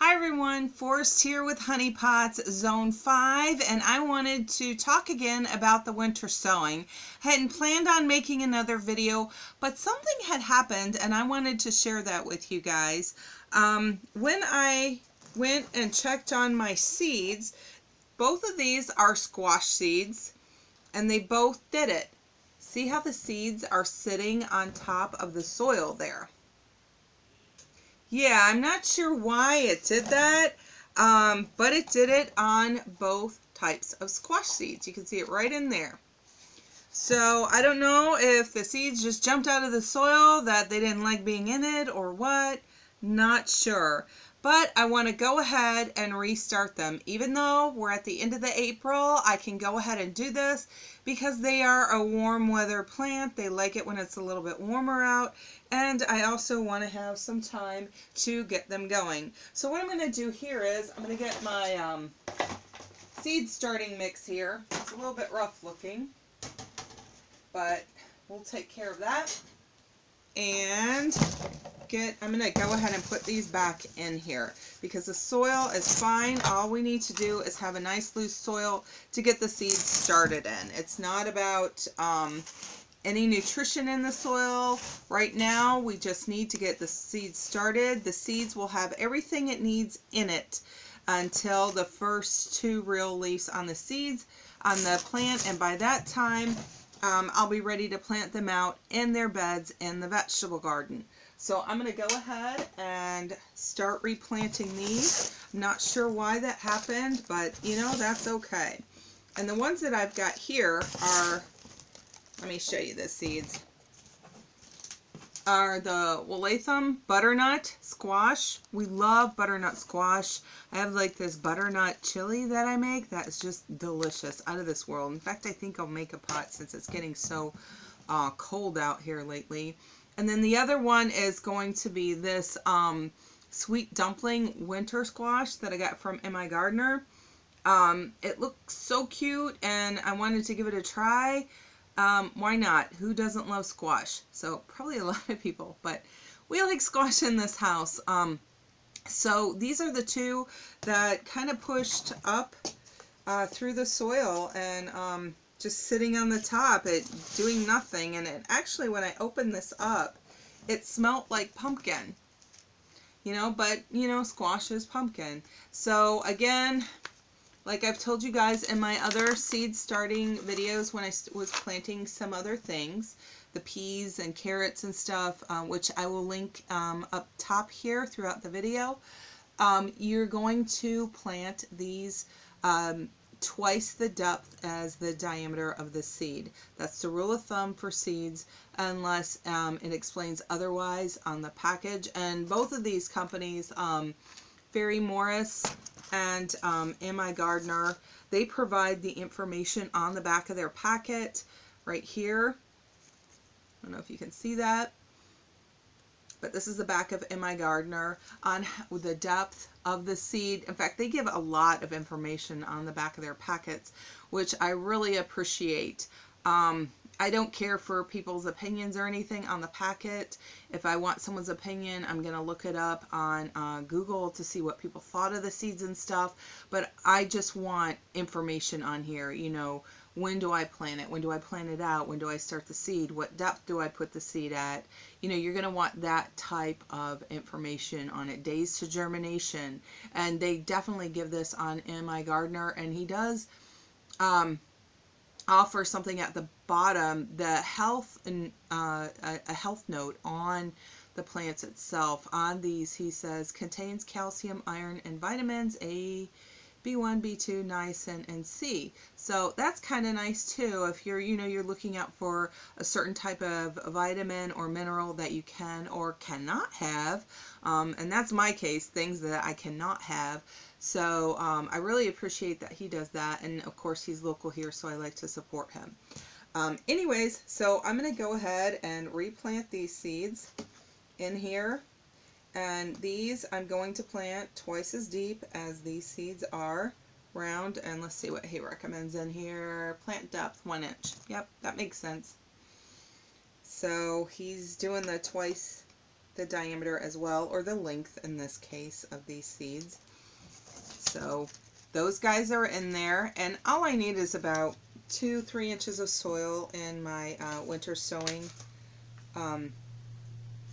Hi everyone, Forrest here with Honey Pots Zone 5 and I wanted to talk again about the winter sowing. I hadn't planned on making another video but something had happened and I wanted to share that with you guys. Um, when I went and checked on my seeds, both of these are squash seeds and they both did it. See how the seeds are sitting on top of the soil there. Yeah, I'm not sure why it did that, um, but it did it on both types of squash seeds. You can see it right in there. So I don't know if the seeds just jumped out of the soil, that they didn't like being in it or what. Not sure. But I want to go ahead and restart them. Even though we're at the end of the April, I can go ahead and do this because they are a warm weather plant. They like it when it's a little bit warmer out. And I also want to have some time to get them going. So what I'm going to do here is I'm going to get my um, seed starting mix here. It's a little bit rough looking, but we'll take care of that. And get, I'm going to go ahead and put these back in here because the soil is fine. All we need to do is have a nice loose soil to get the seeds started in. It's not about um, any nutrition in the soil. Right now, we just need to get the seeds started. The seeds will have everything it needs in it until the first two real leaves on the seeds on the plant. And by that time, um, I'll be ready to plant them out in their beds in the vegetable garden. So I'm going to go ahead and start replanting these. not sure why that happened, but you know, that's okay. And the ones that I've got here are, let me show you the seeds, are the Waltham butternut squash. We love butternut squash. I have like this butternut chili that I make that is just delicious, out of this world. In fact, I think I'll make a pot since it's getting so uh, cold out here lately. And then the other one is going to be this um, sweet dumpling winter squash that I got from M.I. Gardener. Um, it looks so cute and I wanted to give it a try. Um, why not? Who doesn't love squash? So probably a lot of people, but we like squash in this house. Um, so these are the two that kind of pushed up uh, through the soil and um, just sitting on the top, it doing nothing. And it actually, when I opened this up, it smelt like pumpkin. You know, but, you know, squash is pumpkin. So, again, like I've told you guys in my other seed starting videos when I was planting some other things, the peas and carrots and stuff, uh, which I will link um, up top here throughout the video, um, you're going to plant these um, twice the depth as the diameter of the seed. That's the rule of thumb for seeds unless um, it explains otherwise on the package. And both of these companies, um, Ferry-Morse and um, M.I. Gardener, they provide the information on the back of their packet right here. I don't know if you can see that but this is the back of M.I. Gardener on the depth of the seed. In fact, they give a lot of information on the back of their packets, which I really appreciate. Um, I don't care for people's opinions or anything on the packet. If I want someone's opinion, I'm going to look it up on uh, Google to see what people thought of the seeds and stuff. But I just want information on here, you know, when do I plant it? When do I plant it out? When do I start the seed? What depth do I put the seed at? You know, you're going to want that type of information on it. Days to germination. And they definitely give this on M.I. Gardener. And he does um, offer something at the bottom, the health and uh, a, health note on the plants itself. On these, he says, contains calcium, iron, and vitamins A, B1, B2, niacin, and C. So that's kind of nice too if you're, you know, you're looking out for a certain type of vitamin or mineral that you can or cannot have. Um, and that's my case, things that I cannot have. So um, I really appreciate that he does that. And of course he's local here, so I like to support him. Um, anyways, so I'm going to go ahead and replant these seeds in here. And these I'm going to plant twice as deep as these seeds are round. And let's see what he recommends in here. Plant depth, one inch. Yep, that makes sense. So he's doing the twice the diameter as well, or the length in this case of these seeds. So those guys are in there, and all I need is about two, three inches of soil in my uh, winter sowing. Um,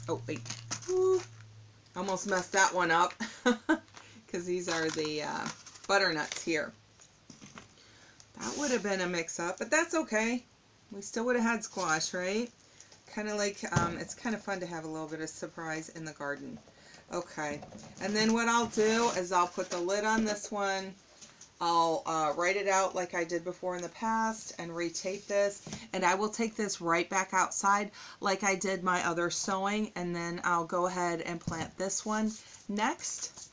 oh, wait. Ooh, almost messed that one up because these are the uh, butternuts here. That would have been a mix-up, but that's okay. We still would have had squash, right? Kind of like, um, it's kind of fun to have a little bit of surprise in the garden. Okay, and then what I'll do is I'll put the lid on this one. I'll uh, write it out like I did before in the past and retape this. And I will take this right back outside like I did my other sowing And then I'll go ahead and plant this one next.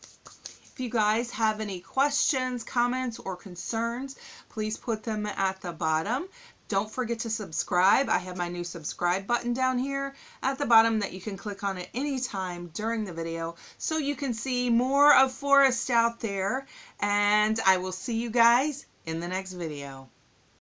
If you guys have any questions, comments, or concerns, please put them at the bottom. Don't forget to subscribe. I have my new subscribe button down here at the bottom that you can click on at any time during the video so you can see more of Forrest out there. And I will see you guys in the next video.